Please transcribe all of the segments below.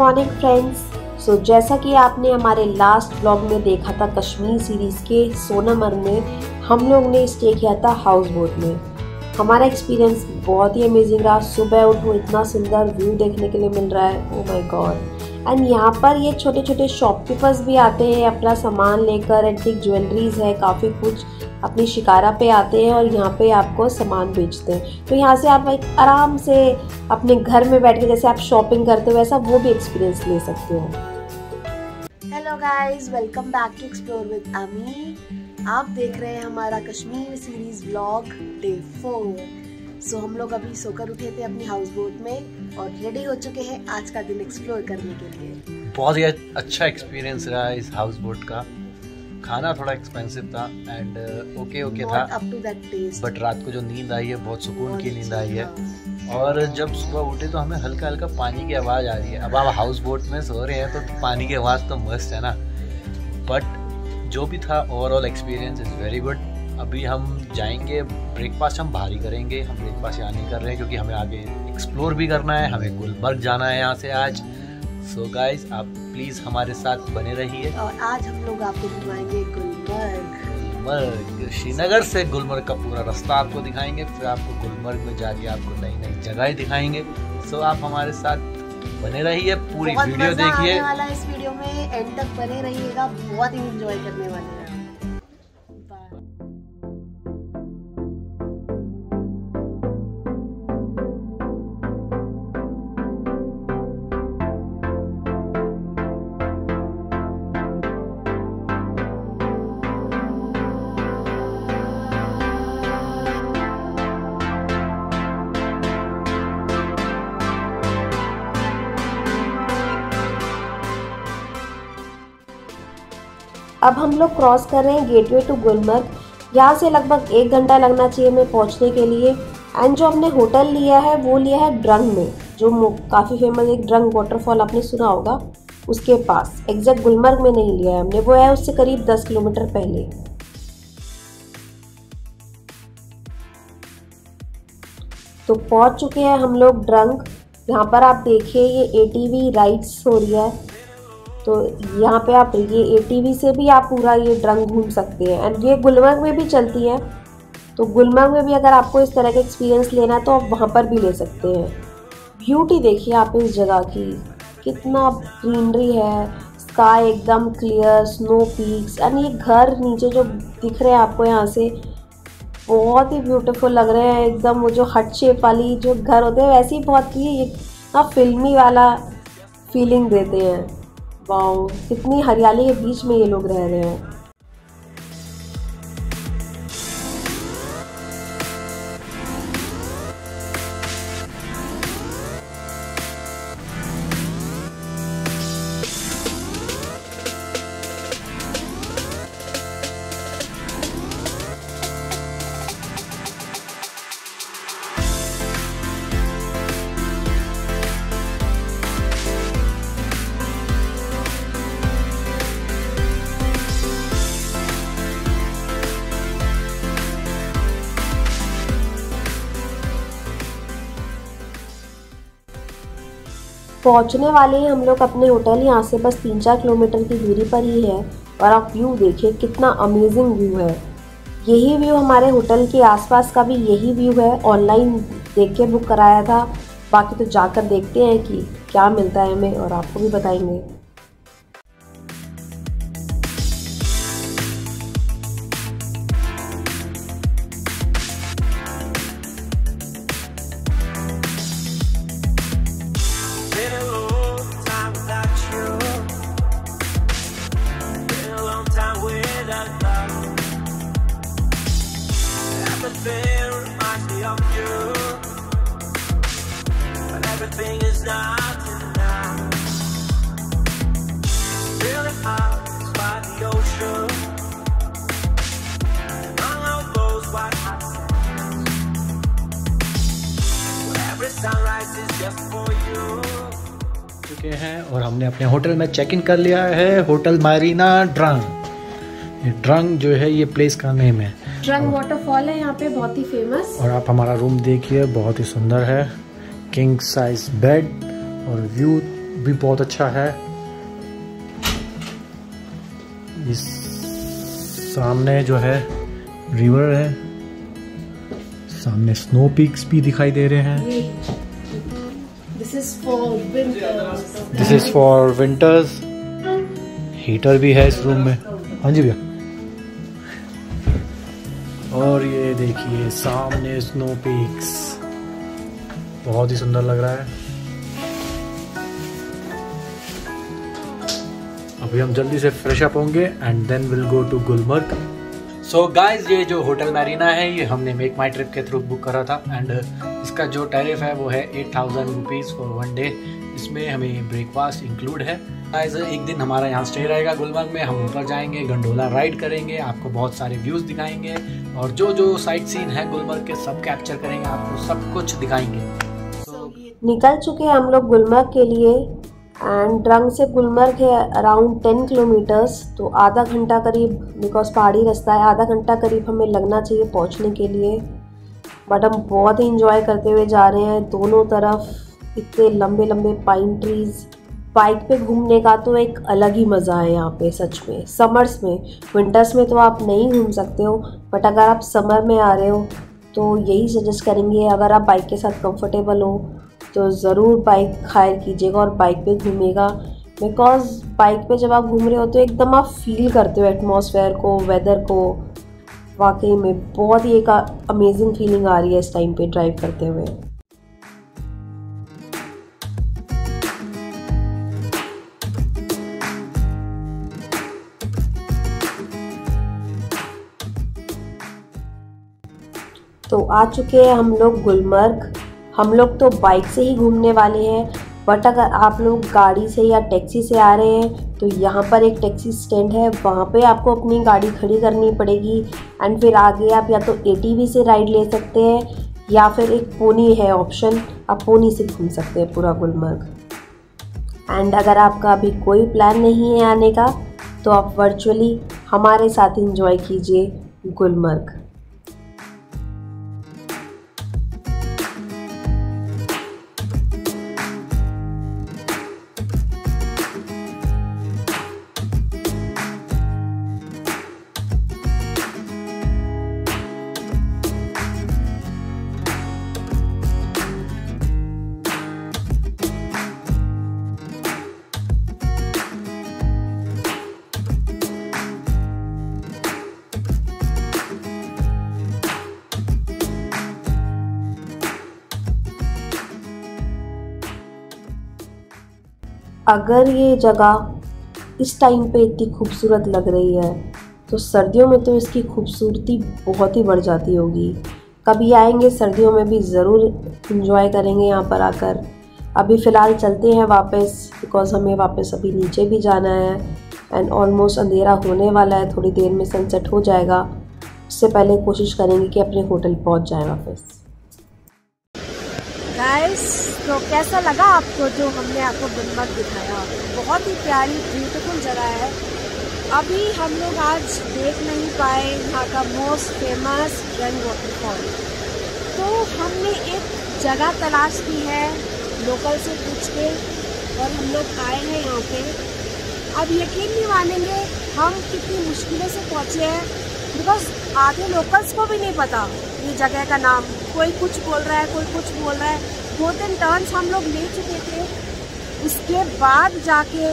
Morning friends so जैसा कि आपने हमारे लास्ट ब्लॉग में देखा था कश्मीर सीरीज़ के सोनामर्ग में, हम लोग ने स्टे किया था हाउस बोट में। हमारा एक्सपीरियंस बहुत ही अमेजिंग रहा। सुबह उठो, इतना सुंदर व्यू देखने के लिए मिल रहा है। ओ माय गॉड एंड यहाँ पर ये छोटे छोटे शॉपकीपर्स भी आते हैं, अपना सामान लेकर एंटिक ज्वेलरीज है, काफ़ी कुछ। अपनी शिकारा पे आते हैं और यहाँ पे आपको सामान बेचते हैं। तो यहाँ से आप एक आराम से अपने घर में बैठ के जैसे आप शॉपिंग करते हो वैसा वो भी एक्सपीरियंस ले सकते हो। Hello guys welcome back to explore with Ami आप देख रहे हैं हमारा Kashmir series blog day four so हम लोग अभी सोकर उठे थे अपनी हाउस बोट में और रेडी हो चुके हैं आज का दिन एक्सप्लोर करने के लिए। बहुत ही अच्छा एक्सपीरियंस रहा इस हाउस बोट का। खाना थोड़ा एक्सपेंसिव था एंड ओके ओके था। बट रात को जो नींद आई है बहुत सुकून की नींद आई है। हाँ। और जब सुबह उठे तो हमें हल्का हल्का पानी की आवाज़ आ रही है। अब आप हाउस बोट में सो रहे हैं तो पानी की आवाज़ तो मस्त है ना। बट जो भी था overall experience is very good अभी हम जाएँगे ब्रेकफास्ट हम बाहर ही करेंगे। हम ब्रेकफास्ट यहाँ नहीं कर रहे हैं क्योंकि हमें आगे एक्सप्लोर भी करना है हमें गुलमर्ग जाना है यहाँ से आज। सो so गाइस आप प्लीज़ हमारे साथ बने रहिए। और आज हम लोग आपको घुमाएँगे गुलमर्ग। गुलमर्ग श्रीनगर से गुलमर्ग का पूरा रास्ता आपको दिखाएँगे फिर आपको गुलमर्ग में जाके आपको नई नई जगह दिखाएँगे। सो आप हमारे साथ बने रहिए पूरी वीडियो देखिए। वाला इस वीडियो में। एंड तक बने रहिएगा बहुत ही एंजॉय करने वाले हैं। अब हम लोग क्रॉस कर रहे हैं गेटवे टू गुलमर्ग। यहाँ से लगभग एक घंटा लगना चाहिए हमें पहुँचने के लिए। एंड जो हमने होटल लिया है, वो लिया है ड्रंग में, जो काफ़ी फ़ेमस एक ड्रंग वाटरफॉल आपने सुना होगा, उसके पास। एग्जैक्ट गुलमर्ग में नहीं लिया है हमने, वो है उससे करीब दस किलोमीटर पहले। तो पहुँच चुके हैं हम लोग ड्रंग यहाँ पर आप देखिए, ये एटीवी राइड्स हो रही है। तो यहाँ पे आप ये एटीवी से भी आप पूरा ये ड्रंग घूम सकते हैं। एंड ये गुलमर्ग में भी चलती है। तो गुलमर्ग में भी अगर आपको इस तरह का एक्सपीरियंस लेना है तो आप वहाँ पर भी ले सकते हैं। ब्यूटी देखिए आप इस जगह की। कितना ग्रीनरी है। स्काई एकदम क्लियर स्नो पीक्स एंड ये घर नीचे जो दिख रहे हैं आपको यहाँ से, बहुत ही ब्यूटीफुल लग रहे हैं। एकदम वो जो हट शेप वाली जो घर होते हैं, वैसे ही बहुत ही ना फिल्मी वाला फीलिंग देते हैं। वाओ कितनी हरियाली के बीच में ये लोग रह रहे हैं। पहुँचने वाले हैं हम लोग अपने होटल यहाँ से बस तीन चार किलोमीटर की दूरी पर ही है और आप व्यू देखिए कितना अमेजिंग व्यू है। यही व्यू हमारे होटल के आसपास का भी यही व्यू है। ऑनलाइन देख के बुक कराया था। बाकी तो जाकर देखते हैं कि क्या मिलता है हमें और आपको भी बताएँगे। चुके हैं और हमने अपने होटल में चेक इन कर लिया है होटल मारीना ड्रंग। ड्रंग जो है ये प्लेस का नेम है। ड्रंग वाटरफॉल है यहाँ पे बहुत ही फ़ेमस और आप हमारा रूम देखिए बहुत ही सुंदर है। किंग साइज़ बेड और व्यू भी बहुत अच्छा है। इस सामने जो है रिवर है। सामने स्नो पीक्स भी दिखाई दे रहे हैं। Is for winters this is for winters heater भी है इस रूम में। हाँ जी भैया। और ये देखिए, सामने स्नो पीक्स बहुत ही सुंदर लग रहा है। अभी हम जल्दी से फ्रेश अप होंगे and then will go to Gulmarg. So guys ये जो होटल मैरीना है, ये हमने मेक माई ट्रिप के थ्रू बुक करा था एंड इसका जो टैरिफ है वो है eight thousand rupees for one day इसमें हमें ब्रेकफास्ट इंक्लूड है। गाइस एक दिन हमारा यहाँ स्टे रहेगा गुलमर्ग में। हम ऊपर जाएँगे गंडोला राइड करेंगे, आपको बहुत सारे व्यूज़ दिखाएँगे और जो जो साइट सीन है गुलमर्ग के, सब कैप्चर करेंगे, आपको सब कुछ दिखाएँगे। निकल चुके हैं हम लोग गुलमर्ग के लिए एंड ड्रंग से गुलमर्ग है अराउंड टेन किलोमीटर्स तो आधा घंटा करीब बिकॉज़ पहाड़ी रास्ता है, आधा घंटा करीब हमें लगना चाहिए पहुँचने के लिए। बट हम बहुत ही इंजॉय करते हुए जा रहे हैं दोनों तरफ़ इतने लंबे लंबे पाइन ट्रीज़ बाइक पे घूमने का तो एक अलग ही मज़ा है यहाँ पे, सच में। समर्स में विंटर्स में तो आप नहीं घूम सकते हो बट अगर आप समर में आ रहे हो तो यही सजेस्ट करेंगे, अगर आप बाइक के साथ कंफर्टेबल हो तो ज़रूर बाइक हायर कीजिएगा और बाइक पे घूमिएगा। बिकॉज़ बाइक पे जब आप घूम रहे हो तो एकदम आप फील करते हो एटमॉस्फेयर को वेदर को। वाकई में बहुत ही एक अमेजिंग फीलिंग आ रही है इस टाइम पे ड्राइव करते हुए। तो आ चुके हैं हम लोग गुलमर्ग। हम लोग तो बाइक से ही घूमने वाले हैं। बट अगर आप लोग गाड़ी से या टैक्सी से आ रहे हैं तो यहाँ पर एक टैक्सी स्टैंड है। वहाँ पे आपको अपनी गाड़ी खड़ी करनी पड़ेगी। एंड फिर आगे आप या तो एटीवी से राइड ले सकते हैं, या फिर एक पोनी है ऑप्शन आप पोनी से घूम सकते हैं पूरा गुलमर्ग। एंड अगर आपका अभी कोई प्लान नहीं है आने का तो आप वर्चुअली हमारे साथ इंजॉय कीजिए गुलमर्ग। अगर ये जगह इस टाइम पे इतनी खूबसूरत लग रही है तो सर्दियों में तो इसकी खूबसूरती बहुत ही बढ़ जाती होगी। कभी आएँगे सर्दियों में भी ज़रूर इन्जॉय करेंगे यहाँ पर आकर। अभी फ़िलहाल चलते हैं वापस बिकॉज़ हमें वापस अभी नीचे भी जाना है एंड ऑलमोस्ट अंधेरा होने वाला है, थोड़ी देर में सनसेट हो जाएगा। उससे पहले कोशिश करेंगे कि अपने होटल पहुँच जाए वापस। गाइस तो कैसा लगा आपको जो हमने आपको गुलमर्ग दिखाया? बहुत ही प्यारी ब्यूटीफुल जगह है। अभी हम लोग आज देख नहीं पाए यहाँ का मोस्ट फ़ेमस रन वाटरफॉल तो हमने एक जगह तलाश की है लोकल से पूछ के, और हम लोग आए हैं यहाँ पे। अब यकीन नहीं मानेंगे हम कितनी मुश्किलों से पहुँचे हैं बिकॉज़ आधे लोकल्स को भी नहीं पता ये जगह का नाम। कोई कुछ बोल रहा है कोई कुछ बोल रहा है। दो तीन टर्न्स हम लोग ले चुके थे। उसके बाद जाके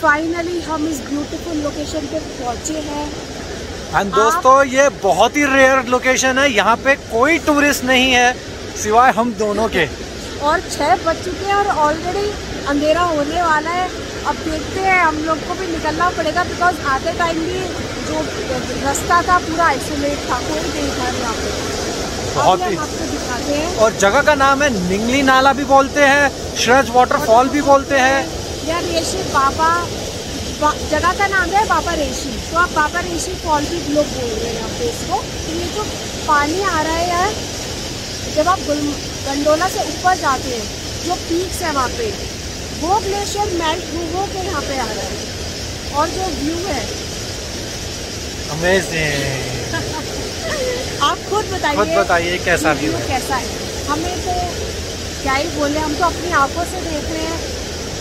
फाइनली हम इस ब्यूटीफुल लोकेशन पे पहुँचे हैं। एंड दोस्तों ये बहुत ही रेयर लोकेशन है। यहाँ पे कोई टूरिस्ट नहीं है सिवाय हम दोनों के। और छः बज चुके हैं और ऑलरेडी अंधेरा होने वाला है। अब देखते हैं हम लोग को भी निकलना पड़ेगा बिकॉज़ आते टाइम भी जो रास्ता था पूरा आइसोलेट था कोई नहीं था यहाँ पे बहुत ही और जगह का नाम है निंगली नाला भी बोलते हैं श्रज वाटरफॉल भी बोलते हैं। यार रेशी बाबा जगह का नाम है बाबा रेशी। तो आप बाबा रेशी फॉल भी लोग बोल रहे हैं पे इसको। तो ये जो पानी आ रहा है यार जब आप गंडोला से ऊपर जाते हैं जो पीक्स है वहाँ पे वो ग्लेशियर मेल्ट हो के यहाँ पे आ रहा है? और जो व्यू है। अमेजिंग खुद बताइए। खुद बताइए कैसा व्यू कैसा है? हमें तो क्या ही बोले हम तो अपनी आँखों से देख रहे हैं।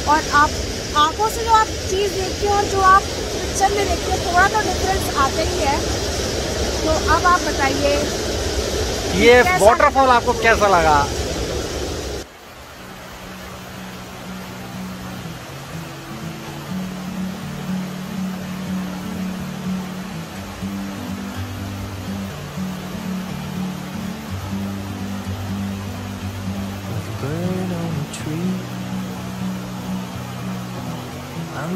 और आप आँखों से जो आप चीज़ देखते हो और जो आप पिक्चर में देखते हो थोड़ा तो डिफरेंस आता ही है। तो अब आप बताइए ये वाटरफॉल आपको कैसा लगा?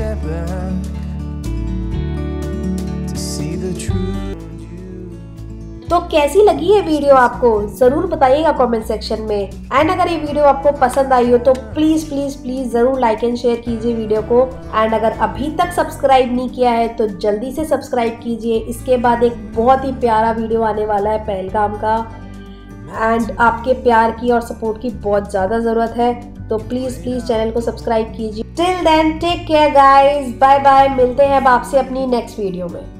Step back to see the truth. तो कैसी लगी ये वीडियो आपको? ज़रूर बताइएगा कमेंट सेक्शन में। एंड अगर ये वीडियो आपको पसंद आई हो तो प्लीज़ प्लीज़ प्लीज़ ज़रूर लाइक एंड शेयर कीजिए वीडियो को। एंड अगर अभी तक सब्सक्राइब नहीं किया है तो जल्दी से सब्सक्राइब कीजिए। इसके बाद एक बहुत ही प्यारा वीडियो आने वाला है पहलगाम का। एंड आपके प्यार की और सपोर्ट की बहुत ज़्यादा ज़रूरत है। तो प्लीज़ प्लीज़ चैनल को सब्सक्राइब कीजिए। Till then take care guys bye bye मिलते हैं अब आपसे अपनी नेक्स्ट वीडियो में.